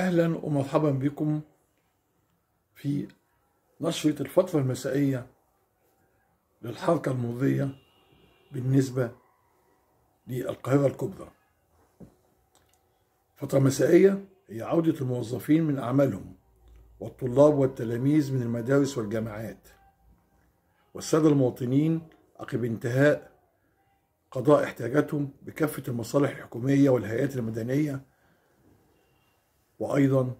أهلا ومرحبا بكم في نشرة الفترة المسائية للحركة المضية بالنسبة للقاهرة الكبرى. فترة مسائية هي عودة الموظفين من أعمالهم والطلاب والتلاميذ من المدارس والجامعات والسادة المواطنين عقب انتهاء قضاء احتياجاتهم بكافة المصالح الحكومية والهيئات المدنية وأيضا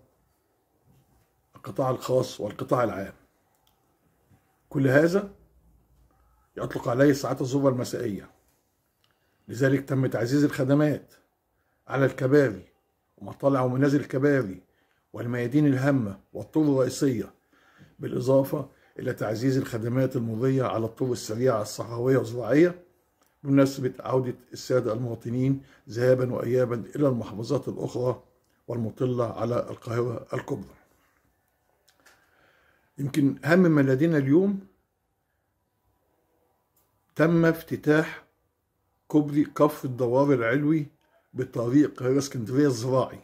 القطاع الخاص والقطاع العام. كل هذا يطلق عليه ساعات الذروة المسائية. لذلك تم تعزيز الخدمات على الكباري ومطالع ومنازل الكباري والميادين الهامة والطرق الرئيسية بالإضافة إلى تعزيز الخدمات المضية على الطرق السريعة الصحراوية والزراعية بمناسبة عودة السادة المواطنين ذهابا وإيابا إلى المحافظات الأخرى والمطلة على القاهرة الكبرى. يمكن أهم ما لدينا اليوم تم افتتاح كوبري كفر الدوار العلوي بطريق القاهرة اسكندرية الزراعي.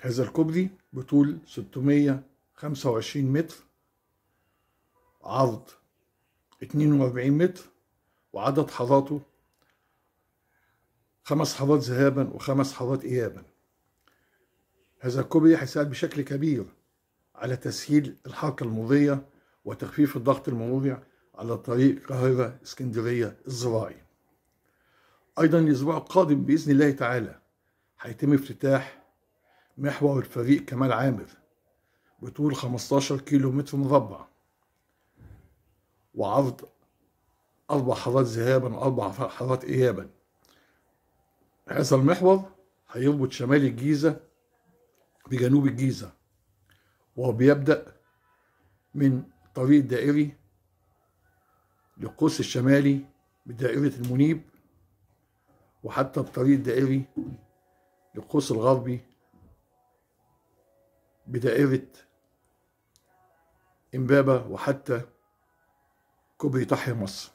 هذا الكوبري بطول 625 متر عرض 42 متر وعدد حاراته خمس حارات ذهابا وخمس حارات إيابا. هذا الكوبري هيساعد بشكل كبير على تسهيل الحركة المضية وتخفيف الضغط المروري على طريق القاهرة إسكندرية الزراعي. أيضا الأسبوع القادم بإذن الله تعالى هيتم افتتاح محور الفريق كمال عامر بطول 15 كيلو متر مربع وعرض أربع حارات ذهابا وأربع حارات إيابا. هذا المحور هيربط شمال الجيزة بجنوب الجيزة. وهو بيبدأ من طريق الدائري للقوس الشمالي بدائرة المنيب وحتى الطريق الدائري للقوس الغربي بدائرة إمبابة وحتى كوبري تحيا مصر.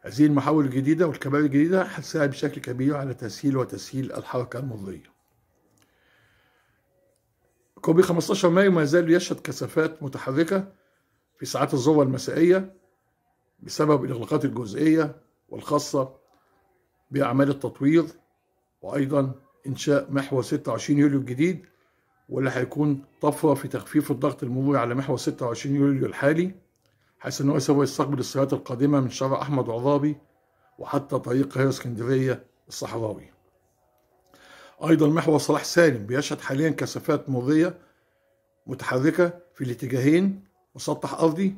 هذه المحاور الجديدة والكباري الجديدة هتساعد بشكل كبير على تسهيل وتسهيل الحركة المضية كوبري 15 مايو ما زال يشهد كثافات متحركة في ساعات الذروة المسائية بسبب الإغلاقات الجزئية والخاصة بأعمال التطوير وأيضا إنشاء محور 26 يوليو الجديد واللي هيكون طفرة في تخفيف الضغط المروري على محور 26 يوليو الحالي حيث أنه سوف يستقبل السيارات القادمة من شارع أحمد عرابي وحتى طريق القاهرة اسكندرية الصحراوي. أيضا محور صلاح سالم بيشهد حاليا كثافات مرورية متحركة في الاتجاهين مسطح أرضي.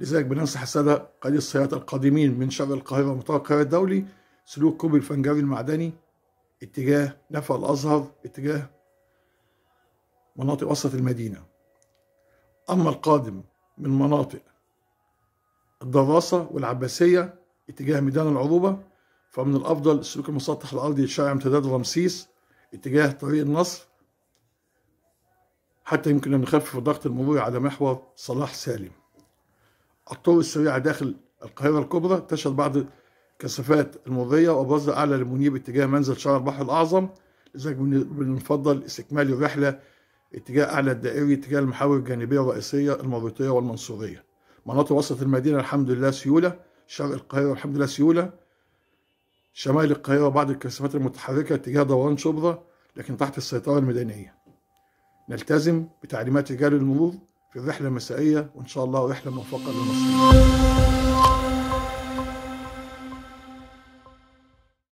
لذلك بننصح السادة قادي السيارات القادمين من شرق القاهرة ومطار القاهرة الدولي سلوك كوبري الفنجري المعدني اتجاه نفق الأزهر اتجاه مناطق وسط المدينة. أما القادم من مناطق الدراسة والعباسية اتجاه ميدان العروبة فمن الأفضل السلوك المسطح الأرضي لشارع امتداد رمسيس اتجاه طريق النصر حتى يمكن أن نخفف الضغط المروري على محور صلاح سالم. الطرق السريعة داخل القاهرة الكبرى تشهد بعض كثافات المرورية وأبرزها أعلى لمنيب اتجاه منزل شارع البحر الأعظم لذلك بنفضل استكمال الرحلة اتجاه أعلى الدائري اتجاه المحاور الجانبية الرئيسية المربوطية والمنصورية. مناطق وسط المدينة الحمد لله سيولة شرق القاهرة الحمد لله سيولة شمال القاهرة بعض الكثافات المتحركة اتجاه دوران شبرا لكن تحت السيطرة الميدانية. نلتزم بتعليمات رجال المرور في الرحلة المسائية وإن شاء الله رحلة موفقة للمصريين.